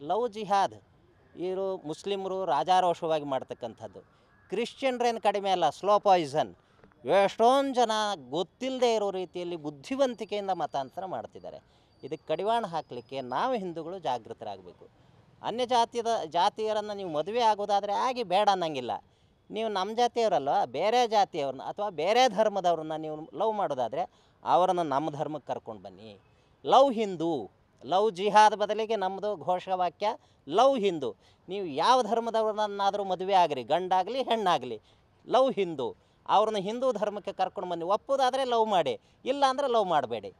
Love ಜಿಹಾದ್ ಇವರು ಮುಸ್ಲಿಮರು ರಾಜಾರೋಷವಾಗಿ ಮಾಡ್ತಕ್ಕಂಥದ್ದು. ಕ್ರಿಶ್ಚಿಯನ್ರೇನು ಕಡಿಮೆ ಅಲ್ಲ, ಸ್ಲೋ ಪಾಯ್ಸನ್. ಎಷ್ಟೊಂದು ಜನ ಗೊತ್ತಿಲ್ಲದೆ ಇರೋ ರೀತಿಯಲ್ಲಿ ಬುದ್ಧಿವಂತಿಕೆಯಿಂದ ಮತಾಂತರ ಮಾಡ್ತಿದ್ದಾರೆ. ಇದಕ್ಕೆ ಕಡಿವಾಣ ಹಾಕಲಿಕ್ಕೆ ನಾವು ಹಿಂದೂಗಳು ಜಾಗೃತರಾಗಬೇಕು. ಅನ್ಯ ಜಾತಿಯದ ಜಾತಿಯರನ್ನು ನೀವು ಮದುವೆ ಆಗೋದಾದರೆ ಆಗಿ ಬೇಡ ಅನ್ನಂಗಿಲ್ಲ. ನೀವು ನಮ್ಮ ಜಾತಿಯವರಲ್ವ, ಬೇರೆ ಜಾತಿಯವ್ರನ್ನ ಅಥವಾ ಬೇರೆ ಧರ್ಮದವ್ರನ್ನ ನೀವು ಲವ್ ಮಾಡೋದಾದರೆ ಅವರನ್ನು ನಮ್ಮ ಧರ್ಮಕ್ಕೆ ಕರ್ಕೊಂಡು ಬನ್ನಿ. ಲವ್ ಹಿಂದೂ ಲವ್ ಜಿಹಾದ್ ಬದಲಿಗೆ ನಮ್ಮದು ಘೋಷವಾಕ್ಯ ಲವ್ ಹಿಂದೂ. ನೀವು ಯಾವ ಧರ್ಮದವ್ರನ್ನಾದರೂ ಮದುವೆ ಆಗಲಿ ಗಂಡಾಗಲಿ, ಹೆಣ್ಣಾಗಲಿ, ಲವ್ ಹಿಂದೂ. ಅವ್ರನ್ನ ಹಿಂದೂ ಧರ್ಮಕ್ಕೆ ಕರ್ಕೊಂಡು ಬನ್ನಿ. ಒಪ್ಪೋದಾದರೆ ಲವ್ ಮಾಡಿ ಇಲ್ಲ ಅಂದರೆ ಲವ್ ಮಾಡಬೇಡಿ.